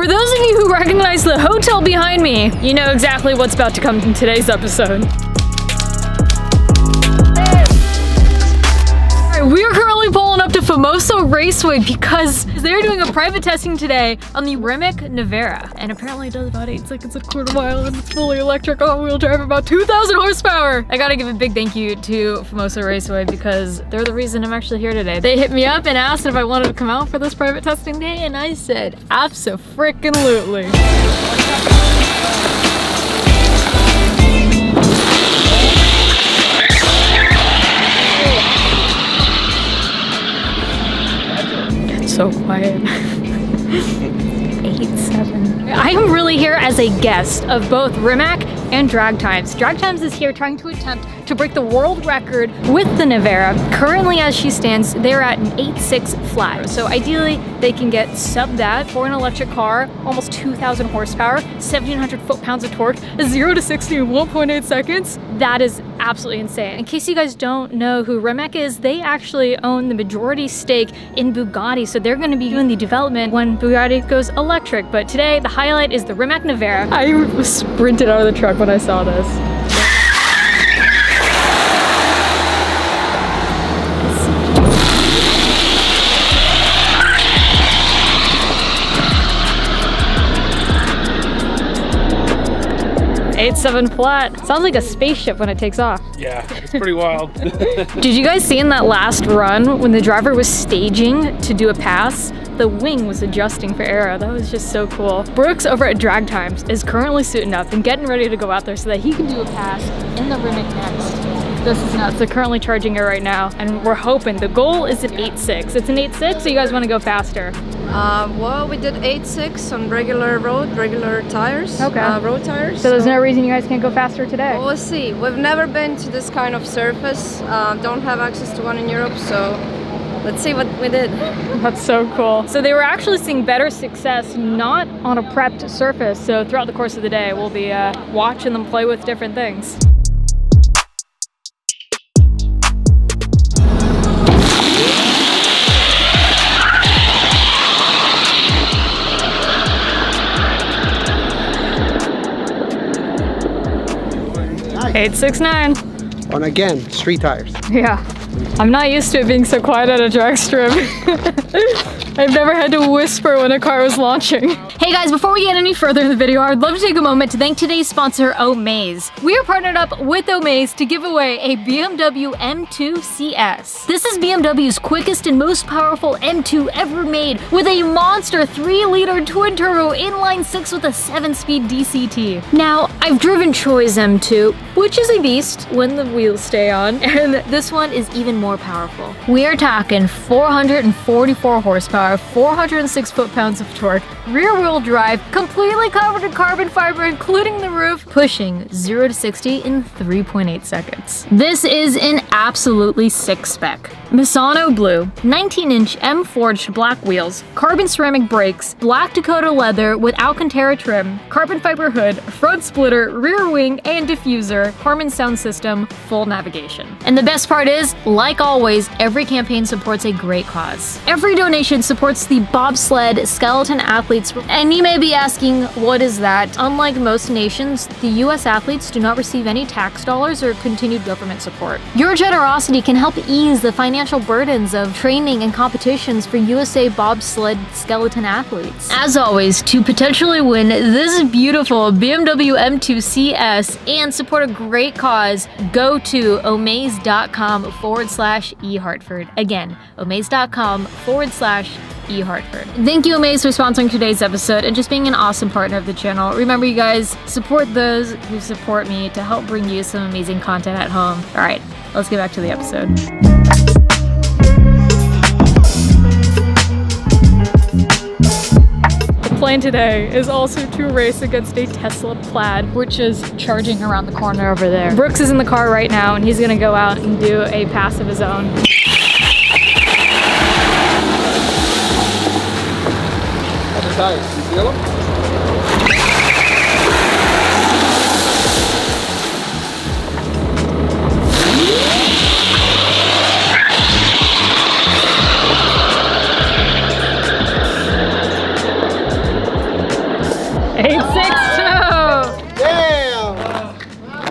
For those of you who recognize the hotel behind me, you know exactly what's about to come in today's episode. Famoso Raceway because they're doing a private testing today on the Rimac Nevera. And apparently it does about eight seconds a quarter mile and it's fully electric all-wheel drive, about 2,000 horsepower. I gotta give a big thank you to Famoso Raceway because they're the reason I'm actually here today. They hit me up and asked if I wanted to come out for this private testing day and I said, abso-freaking-lutely. Eight, seven. I am really here as a guest of both Rimac and Drag Times. Drag Times is here trying to attempt to break the world record with the Nevera. Currently as she stands, they're at an 8.6 flat. So ideally they can get sub that for an electric car, almost 2,000 horsepower, 1,700 foot-pounds of torque, a 0 to 60 in 1.8 seconds. That is absolutely insane. In case you guys don't know who Rimac is, they actually own the majority stake in Bugatti. So they're gonna be doing the development when Bugatti goes electric. But today the highlight is the Rimac Nevera. I sprinted out of the truck when I saw this. 8-7 flat. Sounds like a spaceship when it takes off. Yeah, it's pretty wild. Did you guys see in that last run when the driver was staging to do a pass? The wing was adjusting for aero. That was just so cool. Brooks over at Drag Times is currently suiting up and getting ready to go out there so that he can do a pass in the Rimac next. This is nuts. They're currently charging it right now, and we're hoping. The goal is an 8.6. It's an 8.6, so you guys want to go faster? Uh, well, we did 8.6 on regular road, regular tires, okay. Uh, road tires. So, so, there's no reason you guys can't go faster today? Well, we'll see. We've never been to this kind of surface. Uh, don't have access to one in Europe, so let's see what we did. That's so cool. So they were actually seeing better success not on a prepped surface. So throughout the course of the day, we'll be uh, watching them play with different things. Eight six nine. On again, street tires. Yeah. I'm not used to it being so quiet at a drag strip. I've never had to whisper when a car was launching. Hey guys, before we get any further in the video, I would love to take a moment to thank today's sponsor, Omaze. We are partnered up with Omaze to give away a BMW M2 CS. This is BMW's quickest and most powerful M2 ever made with a monster 3-liter twin-turbo inline 6 with a 7-speed DCT. Now, I've driven Troy's M2, which is a beast when the wheels stay on, and this one is even more powerful. We are talking 444 horsepower, 406 foot-pounds of torque, rear-wheel drive, completely covered in carbon fiber including the roof, pushing 0 to 60 in 3.8 seconds. This is an absolutely sick spec. Misano Blue, 19-inch M-forged black wheels, carbon ceramic brakes, black Dakota leather with Alcantara trim, carbon fiber hood, front splitter, rear wing, and diffuser, Harman sound system, full navigation. And the best part is, like always, every campaign supports a great cause. Every donation supports the bobsled skeleton athletes, and you may be asking, what is that? Unlike most nations, the US athletes do not receive any tax dollars or continued government support. Your generosity can help ease the financial burdens of training and competitions for USA bobsled skeleton athletes. As always, to potentially win this beautiful BMW M2 CS and support a great cause, go to omaze.com forward slash eHartford. Again, omaze.com forward slash eHartford. Thank you, Omaze, for sponsoring today's episode and just being an awesome partner of the channel. Remember, you guys, support those who support me to help bring you some amazing content at home. All right, let's get back to the episode. The plan today is also to race against a Tesla Plaid, which is charging around the corner over there. Brooks is in the car right now, and he's gonna go out and do a pass of his own. Tires. You feel them?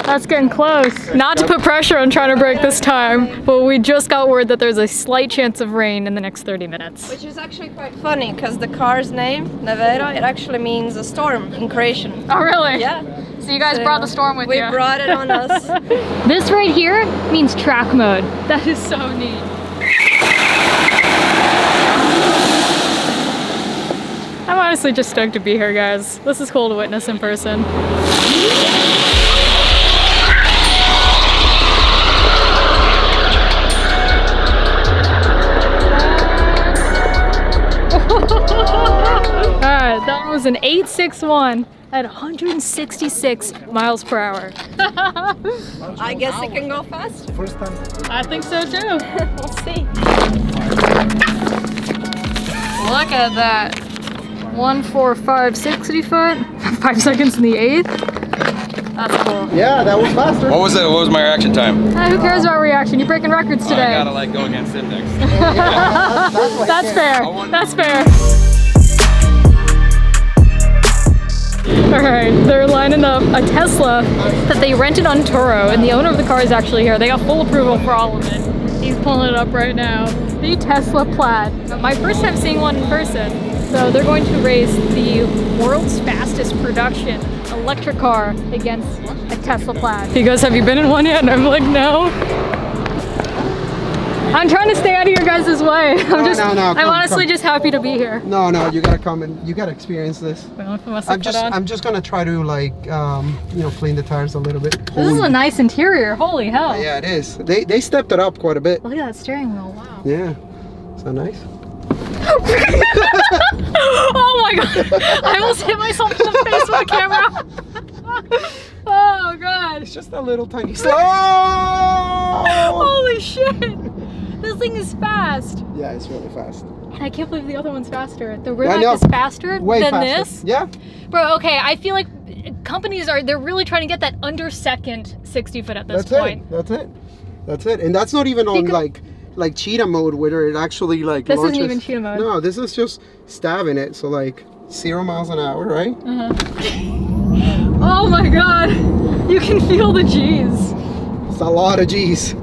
That's getting close. Not to put pressure on trying to break this time, but we just got word that there's a slight chance of rain in the next 30 minutes. Which is actually quite funny because the car's name, Nevera, it actually means a storm in Croatian. Oh, really? Yeah. So you guys So, brought the storm with we you. We brought it on us. This right here means track mode. That is so neat. I'm honestly just stoked to be here, guys. This is cool to witness in person. Was an 861 at 166 miles per hour. I guess it can go fast. First time. I think so too. We'll see. Look at that. One, four, five, 60 foot. Five seconds in the eighth. That's cool. Yeah, that was faster. What was it? What was my reaction time? Uh, who cares about reaction? You're breaking records today. I today. gotta like go against index. That's fair. That's fair. Alright, they're lining up a Tesla that they rented on Turo, and the owner of the car is actually here. They got full approval for all of it. He's pulling it up right now. The Tesla Plaid. My first time seeing one in person. So they're going to race the world's fastest production electric car against a Tesla Plaid. He goes, have you been in one yet? And I'm like, no. I'm trying to stay out of your guys' way. I'm No, just, no, no, I'm come, honestly come. just happy to be here. No, no, you gotta come and you gotta experience this. Well, I must have I'm just, on- I'm just gonna try to like, um, you know, clean the tires a little bit. This is a nice interior. Holy hell. Yeah, it is. They, they stepped it up quite a bit. Look at that steering wheel. Wow. Yeah. So nice. oh my god. I almost hit myself in the face with the camera. oh god. It's just a little tiny slow. Holy shit. Thing is fast. Yeah, it's really fast. And I can't believe the other one's faster. The Rimac is faster Way than faster. this. Yeah. Bro, okay, I feel like companies are they're really trying to get that under second 60 foot at this That's point. it. That's it. That's it. And that's not even on Because- like like cheetah mode where it actually like This isn't even cheetah mode. No, this is just stabbing it. So like zero miles an hour, right? Uh-huh. Oh my god. You can feel the G's. It's a lot of G's.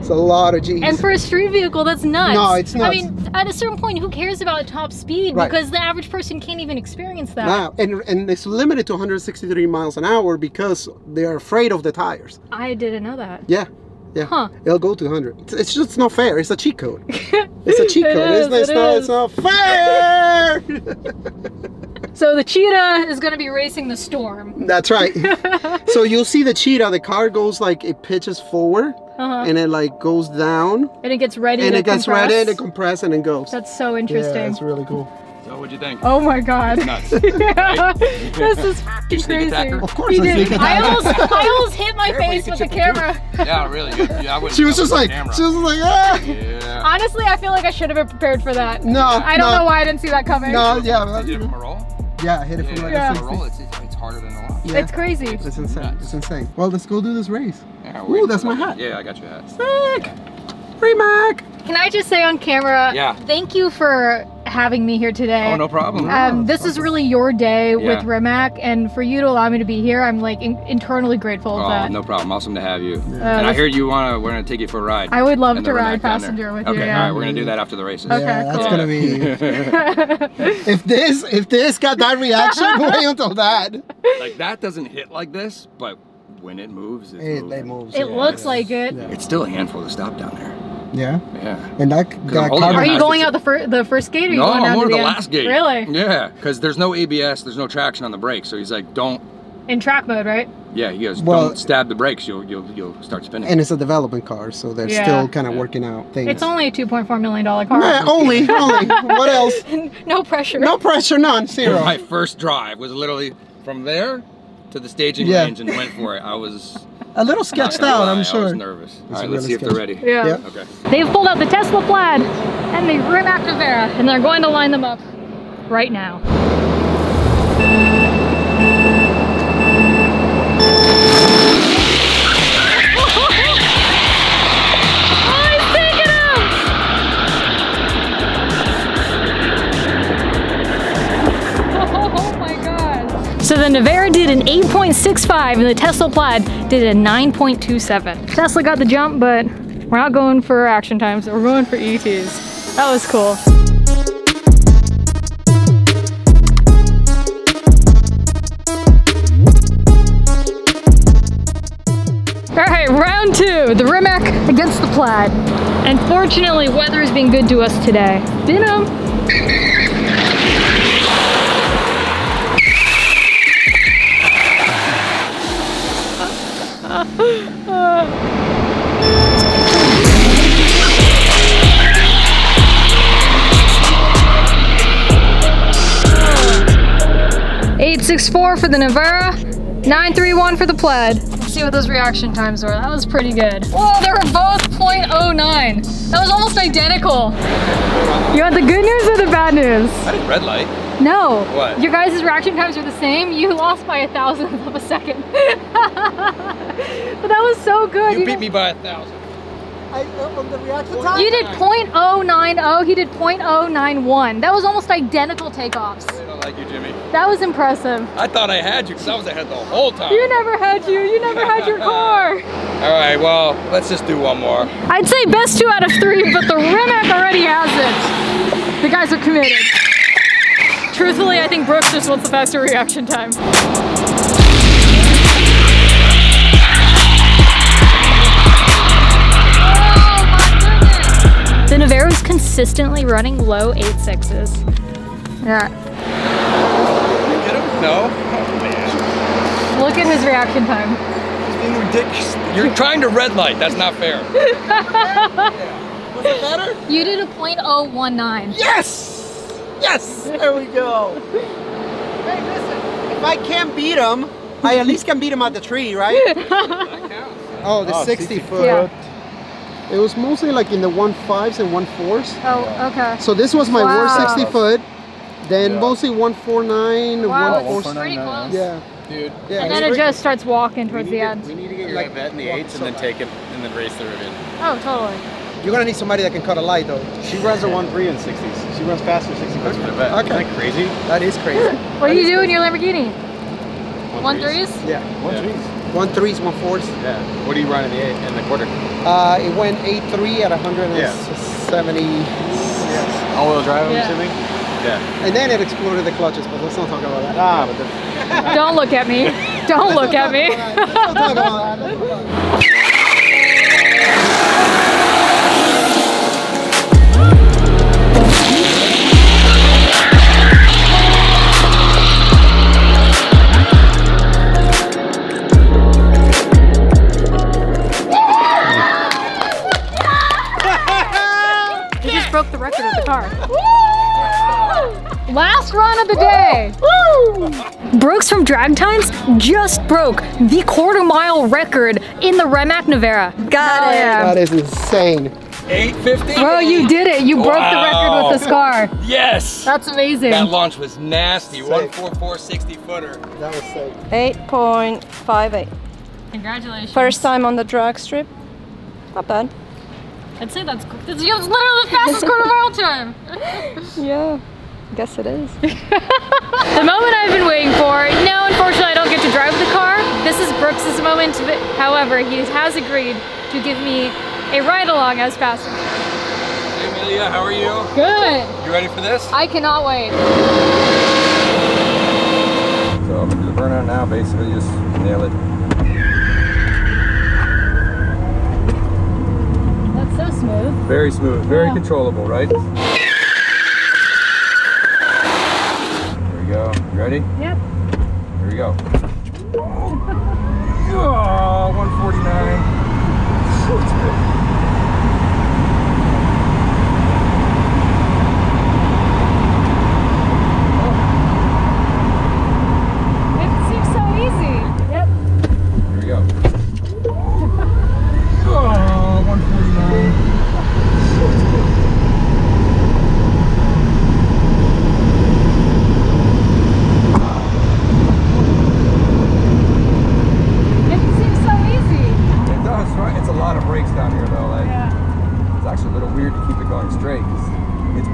It's a lot of G's. And for a street vehicle, that's nuts. No, it's I mean, at a certain point, who cares about top speed? Right. Because the average person can't even experience that. Wow. And, and it's limited to 163 miles an hour because they're afraid of the tires. I didn't know that. Yeah. Yeah. Huh. It'll go to 100. It's, just not fair. It's a cheat code. It's a cheat code. is, it's, it's it not, it's not fair. So the cheetah is going to be racing the storm. That's right. so you'll see the cheetah, the car goes like it pitches forward Uh-huh. and it like goes down And it gets ready and to it gets compress. ready to compress and it goes. That's so yeah, interesting. it's really cool. So what'd you think? Oh my god. Nuts. yeah. This is f***ing crazy. attacker? Of course He I did. sneak I almost, I almost hit my Careful, face with the chip the camera. Yeah, really. Yeah, I She was just like, camera. she was like, ah. Yeah. Honestly, I feel like I should have been prepared for that. No, I don't no, know why I didn't see that coming. No, yeah, Did you hit it from a roll? Yeah, I hit it Yeah, from like Yeah. a from a 60. roll. It's, it's, it's harder than a lot. Yeah. It's crazy. It's insane. Nuts. It's insane. Well, let's go do this race. Yeah, Ooh, that's my hat. Yeah, I got your hat. Sick. Free Mac! Can I just say on camera, Yeah. thank you for having me here today. Oh, no problem. Um, this is really your day with Rimac, and for you to allow me to be here, I'm like in- internally grateful Oh, that. no problem. Awesome to have you. Uh, and I heard you wanna we're gonna take you for a ride. I would love to ride Rimac passenger with you, Okay, yeah. all right, we're gonna do that after the races. Okay, yeah, that's cool. gonna be. if this, if this got that reaction, wait until that. like that doesn't hit like this, but when it moves, it's It, moving. it moves. It yeah. looks like it. Yeah. It's still a handful to stop down there. Yeah. Yeah. And that I'm got holding. Are you going out the, fir- the first gate or are you No, going down I'm going the, to the end? last gate. Really? Yeah, because there's no ABS, there's no traction on the brakes. So he's like, don't. In track mode, right? Yeah, he goes, Well- don't stab the brakes. You'll you'll you'll start spinning. And it's a development car, so they're Yeah. still kind of Yeah. working out things. It's only a $2.4 million car. Eh, only, only. What else? no pressure. No pressure, none, zero. My first drive was literally from there to the staging Yeah. range and went for it. I was A little sketched out, lie, I'm sure. I was sure. nervous. All right, really let's see if they're ready. Yeah. yeah. Okay. They've pulled out the Tesla Plaid and the Rimac Nevera, and they're going to line them up right now. Nevera did an 8.65 and the Tesla Plaid did a 9.27. Tesla got the jump, but we're not going for action times, we're going for ETs. That was cool. All right, round two, the Rimac against the Plaid. And fortunately, weather has been good to us today. Dinner. Eight six four for the Nevera, nine three one for the Plaid. Let's see what those reaction times were. That was pretty good. Whoa, they were both 0.09. That was almost identical. You want the good news or the bad news? I did red light. No. What? Your guys' reaction times are the same. You lost by a thousandth of a second. but that was so good. You beat me by a thousand. I, uh, on the reaction time? You did 0.090, he did 0.091. That was almost identical takeoffs. I don't like you, Jimmy. That was impressive. I thought I had you because I was ahead the whole time. You never had you, you never had your car. All right, well, let's just do one more. I'd say best two out of three, but the Rimac already has it. The guys are committed. Truthfully, I think Brooks just wants the faster reaction time. The Nevera is consistently running low eight sixes. Yeah. You get him? No? Oh, man. Look at his reaction time. It's being ridiculous. You're trying to red light. That's not fair. Was it better? You did a 0.019. Yes! Yes! There we go. Hey, listen. If I can't beat him, I at least can beat him at the tree, right? oh, the ah, 60 foot. Yeah. It was mostly like in the one fives and one fours. Oh, okay. So this was my Wow. worst 60 foot. Then Yeah. mostly 149, Wow, one it's pretty close. Yeah. Dude. Yeah. And then it just starts walking towards the end. We need to get your Like, vet in the eights and then take it and then race the ribbon. Oh, totally. You're gonna need somebody that can cut a light though. She runs a one three in 60s. She runs faster 60 foot than a vet. Okay. Isn't that crazy? That is crazy. What do you do in your Lamborghini? One threes? yeah. One Yeah. threes. One threes, one fours. Yeah. What do you run in the eight in the quarter? Uh, it went 8-3 at 170. All wheel drive, I'm Yeah. assuming. Yeah. And then it exploded the clutches, but let's not talk about that. Ah, but the, Don't look at me. Don't look at me. just broke the of the car. Last run of the day. Brooks from Drag Times just broke the quarter mile record in the Rimac Nevera. Got it. That is insane. 850? Bro, you did it. You broke the record with the scar. Yes! That's amazing. That launch was nasty. Sick. 144 60 footer. That was sick. 8.58. Congratulations. First time on the drag strip. Not bad. I'd say that's, that's literally the fastest quarter mile time. Yeah, I guess it is. The moment I've been waiting for. No, unfortunately, I don't get to drive the car. This is Brooks's moment. but However, he has agreed to give me a ride along as passenger. Hey, Emelia, how are you? Good. You ready for this? I cannot wait. So I'm gonna do the burnout now, basically just nail it. That's Very smooth, very Yeah. controllable, right? There we go. You ready? Yep. Here we go. Oh, 149. It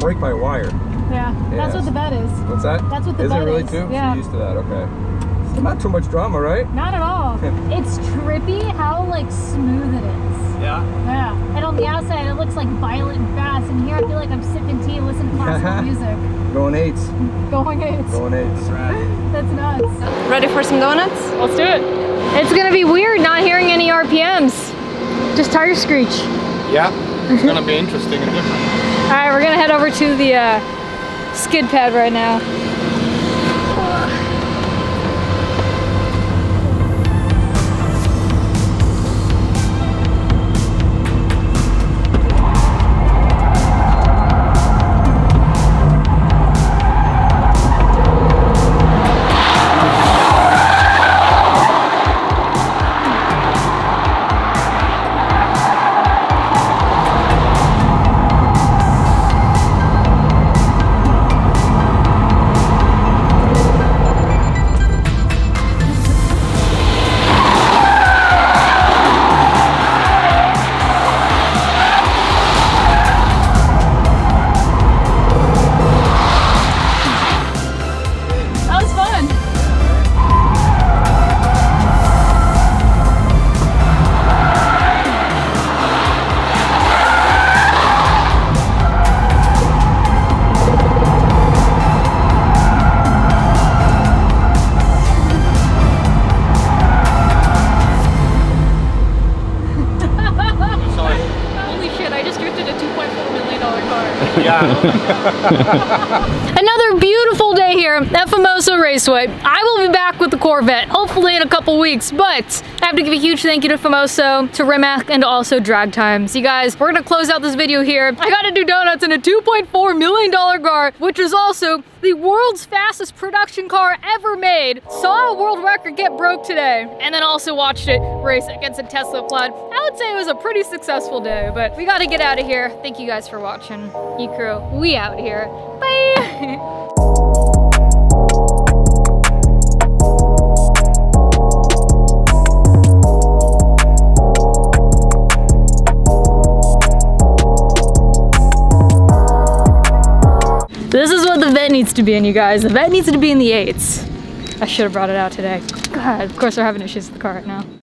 Brake by wire. Yeah, yeah. that's what the bed is. What's that? That's what the is bed is. Is it really too? Yeah. I'm used to that, okay. It's not too much drama, right? Not at all. it's trippy how like smooth it is. Yeah. Yeah. And on the outside, it looks like violent and fast, and here I feel like I'm sipping tea, listening to classical music. Going eights. Going eights. Going eights. That's, right. that's nuts. Ready for some donuts? Let's do it. It's gonna be weird not hearing any RPMs. Just tire screech. Yeah. It's gonna be interesting and different. All right, we're gonna head over to the uh, skid pad right now. Another beautiful day here at Famoso Raceway. I will be back with the Corvette, hopefully in a couple weeks, but I have to give a huge thank you to Famoso, to Rimac, and also Drag Times. You guys, we're gonna close out this video here. I got to do donuts in a $2.4 million car, which is also the world's fastest production car ever made. Saw a world record get broke today, and then also watched it race against a Tesla Plaid. I would say it was a pretty successful day, but we gotta get out of here. Thank you guys for watching. E crew, we out here. Bye! This is what the vet needs to be in, you guys. The vet needs to be in the eights. I should have brought it out today. God, of course we're having issues with the car right now.